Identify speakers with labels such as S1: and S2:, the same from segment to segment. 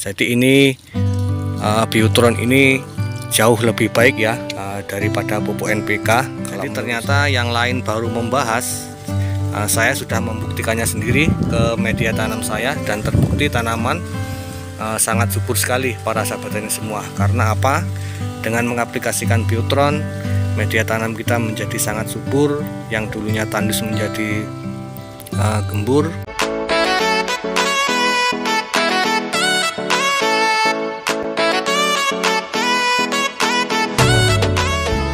S1: Jadi ini uh, Biotron ini jauh lebih baik ya uh, daripada pupuk NPK. Jadi ternyata yang lain baru membahas, uh, saya sudah membuktikannya sendiri ke media tanam saya dan terbukti tanaman uh, sangat subur sekali para sahabat ini semua. Karena apa? Dengan mengaplikasikan Biotron, media tanam kita menjadi sangat subur, yang dulunya tandus menjadi uh, gembur.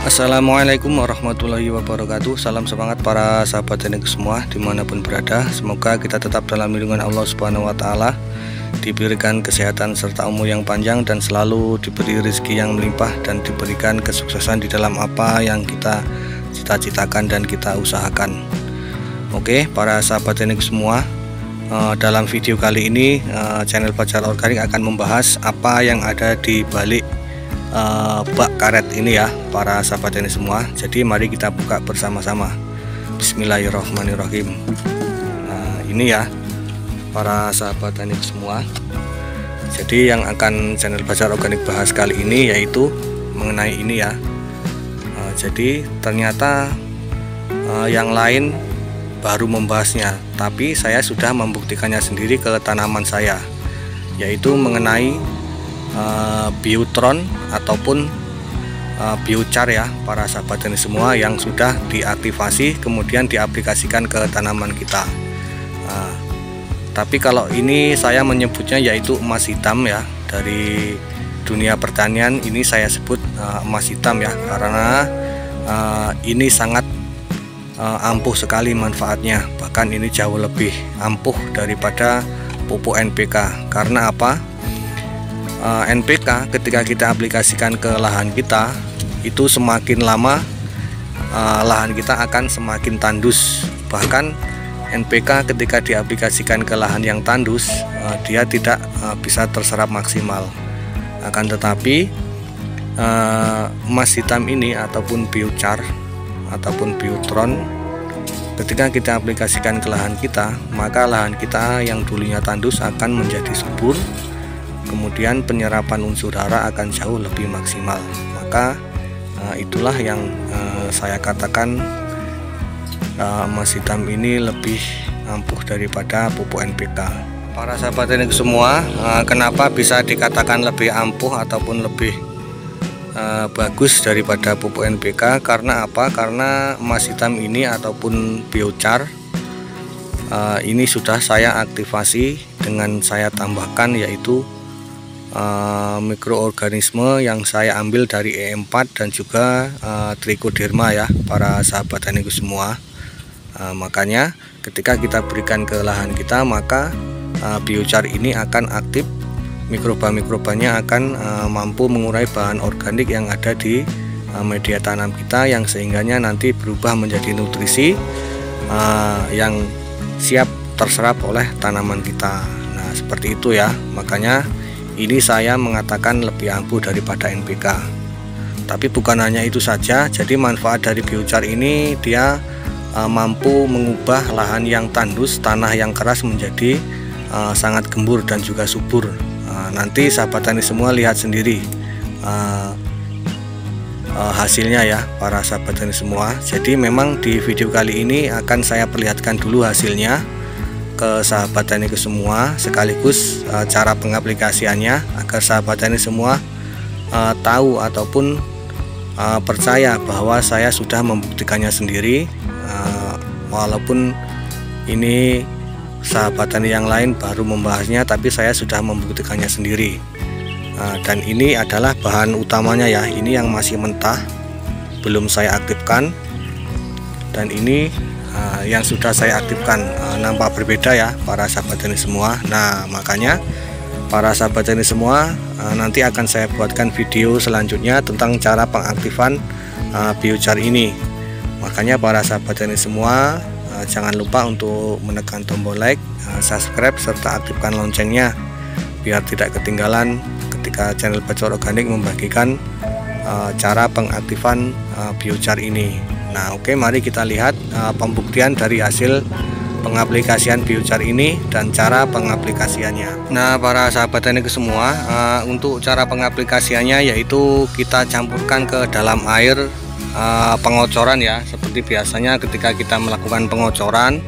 S1: Assalamualaikum warahmatullahi wabarakatuh. Salam semangat para sahabat teknik semua di mana pun berada. Semoga kita tetap dalam lindungan Allah subhanahu wa ta'ala Diberikan kesehatan serta umur yang panjang Dan selalu diberi rezeki yang melimpah Dan diberikan kesuksesan di dalam apa yang kita cita-citakan dan kita usahakan. Oke para sahabat teknik semua eh, dalam video kali ini eh, channel Pacar Organik akan membahas apa yang ada di balik uh, bak karet ini ya para sahabat ini semua. Jadi mari kita buka bersama-sama. Bismillahirrahmanirrahim. Nah ini ya para sahabat ini semua. Jadi yang akan channel Bazar Organik bahas kali ini yaitu mengenai ini ya. Uh, jadi ternyata uh, yang lain baru membahasnya tapi saya sudah membuktikannya sendiri ke tanaman saya yaitu mengenai uh, biotron ataupun uh, biochar ya para sahabat ini semua yang sudah diaktifasi kemudian diaplikasikan ke tanaman kita. Uh, tapi kalau ini saya menyebutnya yaitu emas hitam ya dari dunia pertanian ini saya sebut uh, emas hitam ya karena uh, ini sangat uh, ampuh sekali manfaatnya. Bahkan ini jauh lebih ampuh daripada pupuk NPK karena apa uh, eh, NPK ketika kita aplikasikan ke lahan kita itu semakin lama uh, lahan kita akan semakin tandus. Bahkan NPK ketika diaplikasikan ke lahan yang tandus uh, dia tidak uh, bisa terserap maksimal. Akan tetapi uh, emas hitam ini ataupun biochar ataupun biotron ketika kita aplikasikan ke lahan kita maka lahan kita yang dulunya tandus akan menjadi subur kemudian penyerapan unsur hara akan jauh lebih maksimal. Maka uh, itulah yang uh, saya katakan emas hitam ini lebih ampuh daripada pupuk NPK para sahabat ini semua kenapa bisa dikatakan lebih ampuh ataupun lebih bagus daripada pupuk NPK karena apa? Karena emas hitam ini ataupun biochar ini sudah saya aktifasi dengan saya tambahkan yaitu uh, mikroorganisme yang saya ambil dari E4 dan juga uh, trichoderma ya para sahabat taniku semua. Uh, makanya ketika kita berikan ke lahan kita maka uh, biochar ini akan aktif. Mikroba-mikrobanya akan uh, mampu mengurai bahan organik yang ada di uh, media tanam kita yang sehingganya nanti berubah menjadi nutrisi uh, yang siap terserap oleh tanaman kita. Nah seperti itu ya. Makanya ini saya mengatakan lebih ampuh daripada NPK tapi bukan hanya itu saja jadi manfaat dari biochar ini dia uh, mampu mengubah lahan yang tandus tanah yang keras menjadi uh, sangat gembur dan juga subur. Uh, nanti sahabat tani semua lihat sendiri uh, uh, hasilnya ya para sahabat tani semua. Jadi memang di video kali ini akan saya perlihatkan dulu hasilnya ke sahabat tani ke semua sekaligus uh, cara pengaplikasiannya agar sahabat tani semua uh, tahu ataupun uh, percaya bahwa saya sudah membuktikannya sendiri. Uh, walaupun ini sahabat tani yang lain baru membahasnya tapi saya sudah membuktikannya sendiri. Uh, dan ini adalah bahan utamanya ya ini yang masih mentah belum saya aktifkan. Dan ini uh, yang sudah saya aktifkan uh, nampak berbeda ya para sahabat ini semua. Nah makanya para sahabat ini semua uh, nanti akan saya buatkan video selanjutnya tentang cara pengaktifan uh, biochar ini. Makanya para sahabat ini semua uh, jangan lupa untuk menekan tombol like uh, subscribe serta aktifkan loncengnya biar tidak ketinggalan ketika channel Bacor Organik membagikan uh, cara pengaktifan uh, biochar ini Nah, oke, okay, mari kita lihat uh, pembuktian dari hasil pengaplikasian biochar ini dan cara pengaplikasiannya. Nah para sahabat teknik semua uh, untuk cara pengaplikasiannya yaitu kita campurkan ke dalam air uh, pengocoran ya. Seperti biasanya ketika kita melakukan pengocoran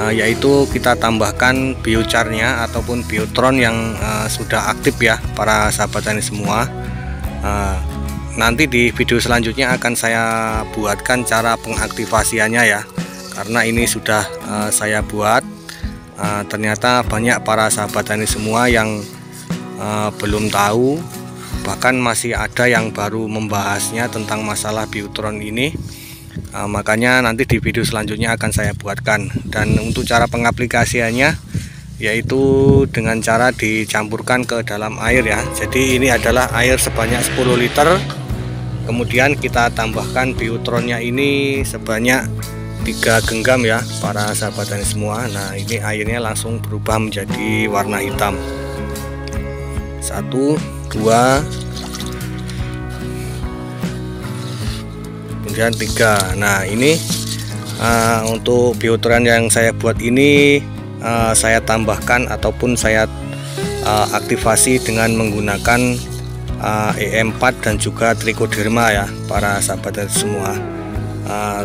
S1: uh, yaitu kita tambahkan biocharnya ataupun biotron yang uh, sudah aktif ya para sahabat teknik semua. Uh, nanti di video selanjutnya akan saya buatkan cara pengaktifasiannya ya. Karena ini sudah uh, saya buat. Uh, ternyata banyak para sahabat tani semua yang uh, belum tahu. Bahkan masih ada yang baru membahasnya tentang masalah biotron ini. Uh, makanya nanti di video selanjutnya akan saya buatkan. Dan untuk cara pengaplikasiannya yaitu dengan cara dicampurkan ke dalam air ya. Jadi ini adalah air sebanyak 10 liter kemudian kita tambahkan biotronnya ini sebanyak tiga genggam ya para sahabat tani semua. Nah ini airnya langsung berubah menjadi warna hitam. Satu dua kemudian tiga. Nah ini uh, untuk biotron yang saya buat ini uh, saya tambahkan ataupun saya uh, aktifasi dengan menggunakan uh, EM4 dan juga trichoderma ya para sahabat semua. Uh,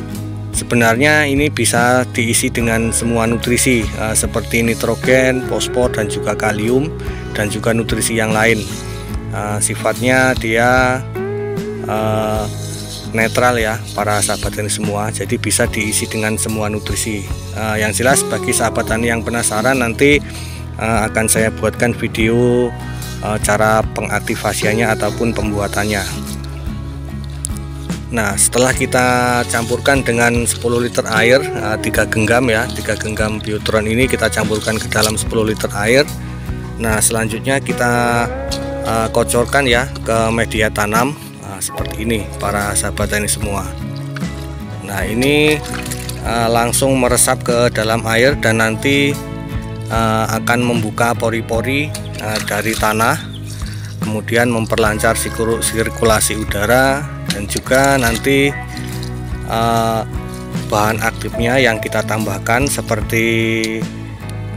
S1: sebenarnya ini bisa diisi dengan semua nutrisi uh, seperti nitrogen, fosfor dan juga kalium dan juga nutrisi yang lain. Uh, sifatnya dia uh, netral ya para sahabat tani semua. Jadi bisa diisi dengan semua nutrisi. Uh, yang jelas bagi sahabat tani yang penasaran nanti uh, akan saya buatkan video cara pengaktifasiannya ataupun pembuatannya. Nah setelah kita campurkan dengan 10 liter air uh, 3 genggam ya 3 genggam biotron ini kita campurkan ke dalam 10 liter air. Nah selanjutnya kita uh, kocorkan ya ke media tanam seperti ini para sahabat ini semua. Nah ini langsung meresap ke dalam air dan nanti akan membuka pori-pori uh, dari tanah kemudian memperlancar sirkulasi udara dan juga nanti uh, bahan aktifnya yang kita tambahkan seperti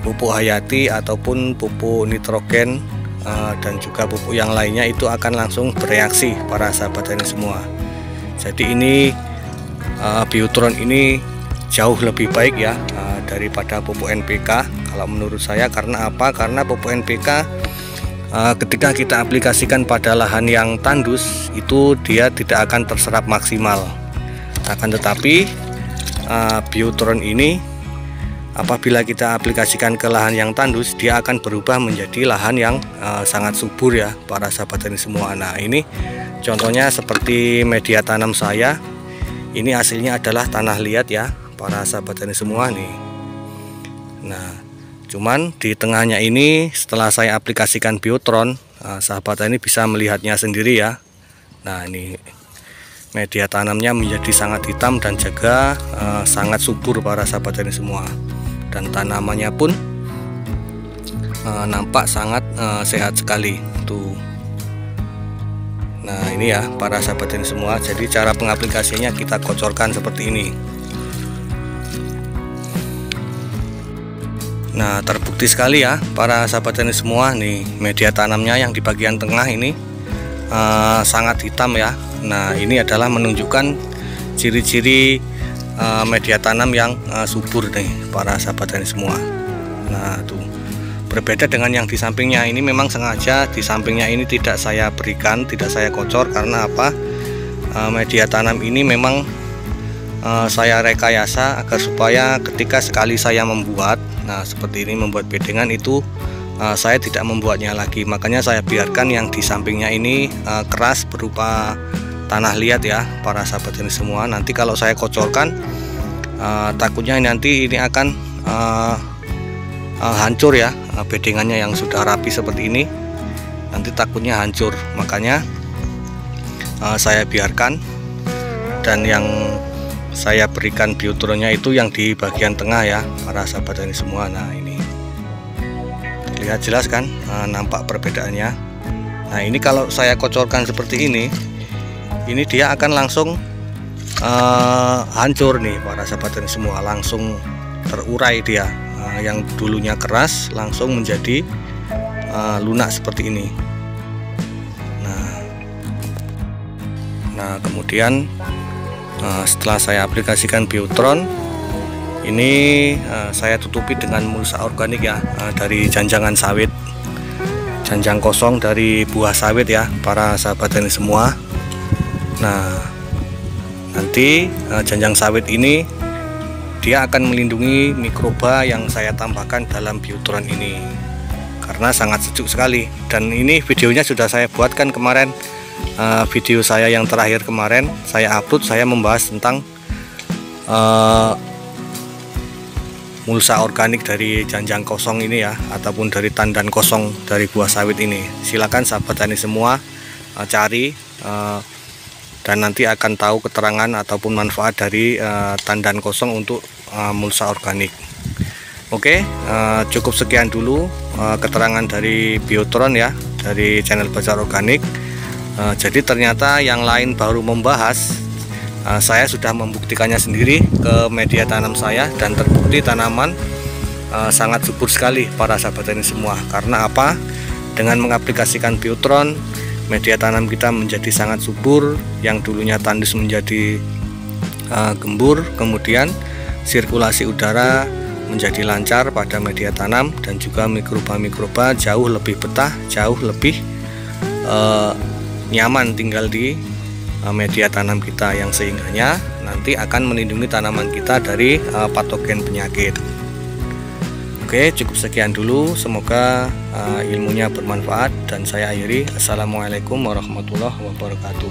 S1: pupuk hayati ataupun pupuk nitrogen uh, dan juga pupuk yang lainnya itu akan langsung bereaksi para sahabat ini semua. Jadi ini uh, biotron ini jauh lebih baik ya uh, daripada pupuk NPK kalau menurut saya karena apa? Karena pupuk NPK uh, ketika kita aplikasikan pada lahan yang tandus itu dia tidak akan terserap maksimal. Akan tetapi uh, biotron ini apabila kita aplikasikan ke lahan yang tandus dia akan berubah menjadi lahan yang uh, sangat subur ya para sahabat ini semua nah ini contohnya seperti media tanam saya. Ini hasilnya adalah tanah liat ya para sahabat ini semua nih. Nah cuman di tengahnya ini setelah saya aplikasikan biotron nah, sahabat ini bisa melihatnya sendiri ya. Nah ini media tanamnya menjadi sangat hitam dan juga uh, sangat subur para sahabat ini semua. Dan tanamannya pun uh, nampak sangat uh, sehat sekali. Tuh. Nah ini ya para sahabat ini semua. Jadi cara pengaplikasinya kita kocorkan seperti ini Nah terbukti sekali ya para sahabat ini semua nih media tanamnya yang di bagian tengah ini uh, sangat hitam ya. Nah ini adalah menunjukkan ciri-ciri uh, media tanam yang uh, subur nih para sahabat ini semua. Nah tuh berbeda dengan yang di sampingnya. Ini memang sengaja di sampingnya ini tidak saya berikan tidak saya kocor karena apa? Uh, media tanam ini memang uh, saya rekayasa agar supaya ketika sekali saya membuat Nah seperti ini membuat bedengan itu uh, saya tidak membuatnya lagi. Makanya saya biarkan yang di sampingnya ini uh, keras berupa tanah liat ya para sahabat ini semua. Nanti kalau saya kocorkan uh, takutnya nanti ini akan uh, uh, hancur ya bedengannya yang sudah rapi seperti ini. Nanti takutnya hancur. Makanya uh, saya biarkan dan yang saya berikan biotronnya itu yang di bagian tengah ya para sahabat ini semua. Nah ini. Lihat jelas kan? Nah, nampak perbedaannya. Nah ini kalau saya kocorkan seperti ini ini dia akan langsung uh, hancur nih para sahabat ini semua. Langsung terurai dia. Uh, yang dulunya keras langsung menjadi uh, lunak seperti ini. Nah. Nah kemudian uh, setelah saya aplikasikan biotron ini uh, saya tutupi dengan mulsa organik ya uh, dari janjangan sawit. Janjang kosong dari buah sawit ya para sahabat ini semua. Nah nanti janjang sawit ini dia akan melindungi mikroba yang saya tambahkan dalam biotron ini. Karena sangat sejuk sekali. Dan ini videonya sudah saya buatkan kemarin uh, video saya yang terakhir kemarin saya upload saya membahas tentang uh, mulsa organik dari janjang kosong ini ya ataupun dari tandan kosong dari buah sawit ini. Silakan sahabat tani semua uh, cari uh, dan nanti akan tahu keterangan ataupun manfaat dari uh, tandan kosong untuk uh, mulsa organik. Oke uh, cukup sekian dulu uh, keterangan dari Biotron ya dari channel Bazar Organik uh, jadi ternyata yang lain baru membahas uh, saya sudah membuktikannya sendiri ke media tanam saya dan terbukti tanaman uh, sangat subur sekali para sahabat ini semua. Karena apa? Dengan mengaplikasikan Biotron media tanam kita menjadi sangat subur yang dulunya tandus menjadi uh, gembur kemudian sirkulasi udara menjadi lancar pada media tanam dan juga mikroba-mikroba jauh lebih betah jauh lebih uh, nyaman tinggal di uh, media tanam kita yang sehingganya nanti akan melindungi tanaman kita dari uh, patogen penyakit Oke, cukup sekian dulu. Semoga uh, ilmunya bermanfaat dan saya akhiri. Assalamualaikum warahmatullahi wabarakatuh.